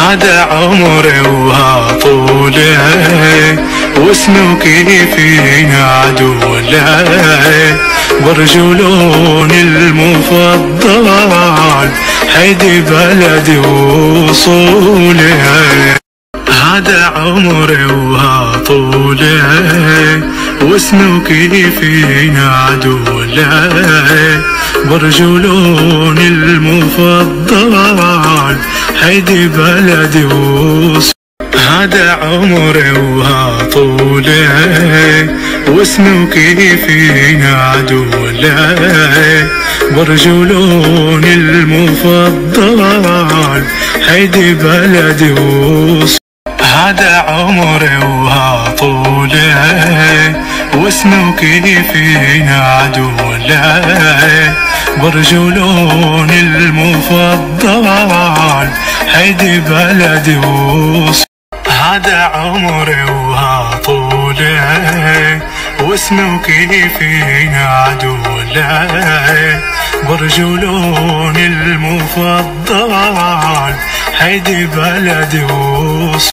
هذا عمري وها طولي واسمه كيف ينادوله برجلون المفضل. حيدي بلدي وصولي هذا عمري وها طولي واسمه كيف ينادوله برجلون المفضل. حيدي بلدي وصولي هذا عمري وها طولي واسمه كيف ينادوله برجلون المفضل. حيدي بلدي وصولي هذا عمري وها طولي واسمه كيف ينادوله برجلون المفضل حيدي بلدي وصولي هذا عمري وها طولي واسمه كيف ينادوله برجلون المفضل حيدي بلدي وصولي